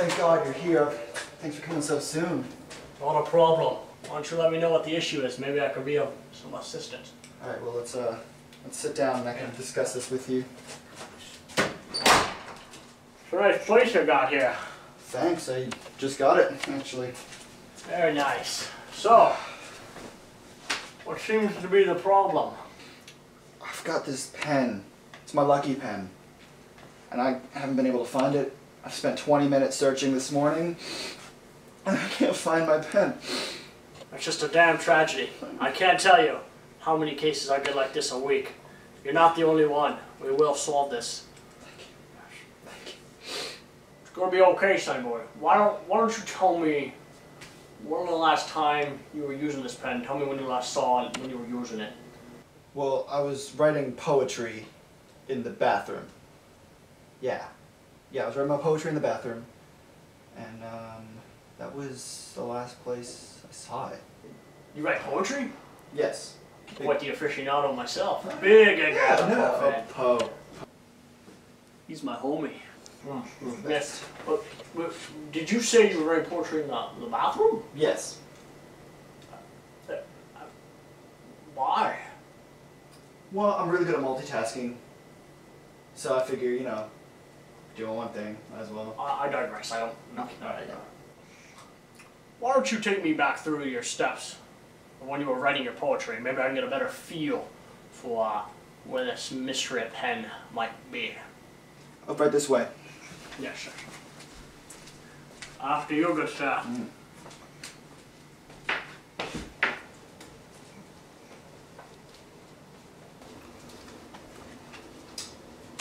thank God you're here. Thanks for coming so soon. Not a problem. Why don't you let me know what the issue is? Maybe I could be of some assistance. All right, well let's uh let's sit down and I can discuss this with you. It's a nice place you got here. Thanks, I just got it actually. Very nice. So, what seems to be the problem? I've got this pen. It's my lucky pen, and I haven't been able to find it. I've spent 20 minutes searching this morning, and I can't find my pen. It's just a damn tragedy. I can't tell you how many cases I get like this a week. You're not the only one. We will solve this. Thank you. It's gonna be okay, son boy. Why don't Why don't you tell me when the last time you were using this pen? Tell me when you last saw it, when you were using it. Well, I was writing poetry in the bathroom. Yeah. Yeah, I was writing my poetry in the bathroom. And um, that was the last place I saw it. You write poetry? Yes. What the aficionado myself. Big Edgar Allan Poe fan. Oh, Poe. He's my homie. Hmm. Yes. But, but did you say you were writing poetry in the, the bathroom? Yes. Uh, uh, why? Well, I'm really good at multitasking. So I figure, you know, doing one thing, as well. I, I digress. I don't. No. Yeah. Why don't you take me back through your steps when you were writing your poetry? Maybe I can get a better feel for uh, where this mystery pen might be. Up right this way. Yes, sir. After you, good sir.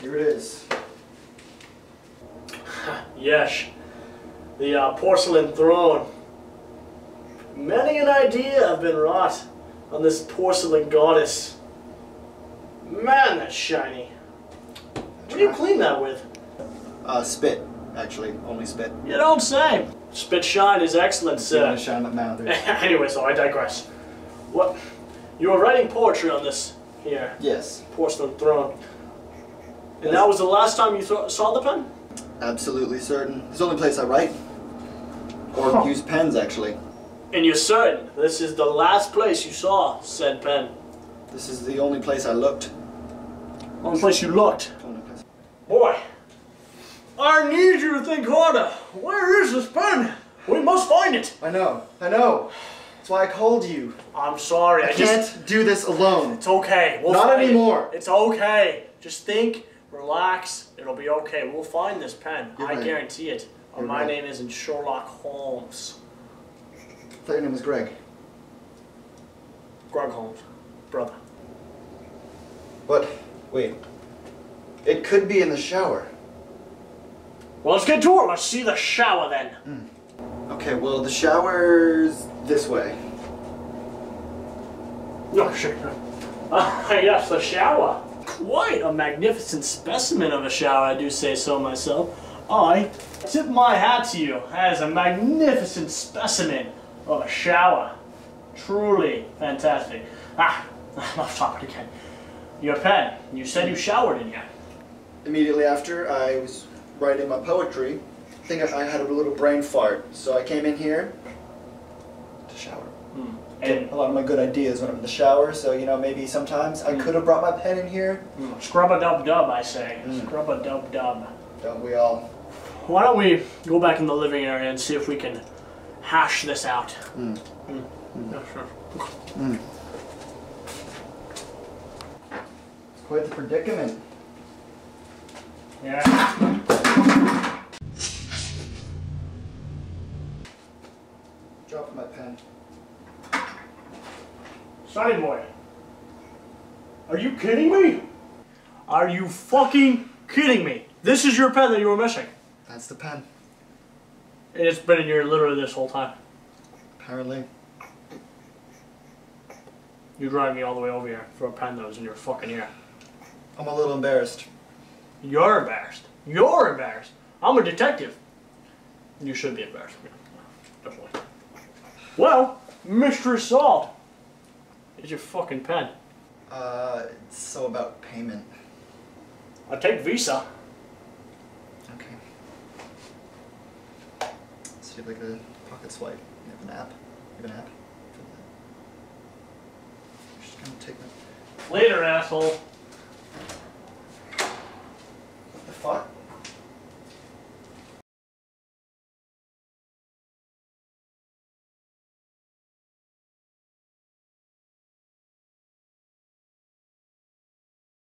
Here it is. Yes, the uh, porcelain throne. Many an idea have been wrought on this porcelain goddess. Man, that's shiny. What do you clean that with? Uh, spit, actually. Only spit. You don't say. Spit shine is excellent, See when I sir. shine my mouth. anyway, so I digress. What? You were writing poetry on this here Yes, porcelain throne, and that was the last time you saw the pen. Absolutely certain. It's the only place I write. Or Huh. use pens, actually. And you're certain this is the last place you saw said pen. This is the only place I looked. Only place you looked. Only place. Boy, I need you to think harder. Where is this pen? We must find it. I know, I know. That's why I called you. I'm sorry. I, I just. can't do this alone. It's okay. We'll Not find it. anymore. It's okay. Just think, relax. It'll be okay. We'll find this pen. You're I right. guarantee it. You're My right. name isn't Sherlock Holmes. I thought your name was Gregg. Gregg Holmes, brother. But, wait. It could be in the shower. Well, let's get to it. Let's see the shower then. Okay, well, the shower's this way. No, sure. Ah, yes, the shower. Quite a magnificent specimen of a shower, I do say so myself. I tip my hat to you as a magnificent specimen of a shower. Truly fantastic. Ah, I'm off topic again. Your pen. You said you showered in here. Immediately after, I was writing my poetry. I think I had a little brain fart, so I came in here. And a lot of my good ideas when I'm in the shower, so you know, maybe sometimes I hmm. could have brought my pen in here. Hmm. scrub a dub dub, I say. Mm. Scrub a dub dub. Don't we all? Why don't we go back in the living area and see if we can hash this out? Mm. Yeah, sure. It's quite the predicament. Yeah. Sonny boy. Are you kidding me? Are you fucking kidding me? This is your pen that you were missing. That's the pen. And it's been in your literally this whole time. Apparently. You drive me all the way over here for a pen that was in your fucking ear. I'm a little embarrassed. You're embarrassed. You're embarrassed. I'm a detective. You should be embarrassed. Definitely. Well, mystery solved. It's your fucking pen. Uh, it's so about payment. I take Visa. Okay. see if I could pocket swipe. You have an app. You have an app for that. Just gonna take my. Later, asshole.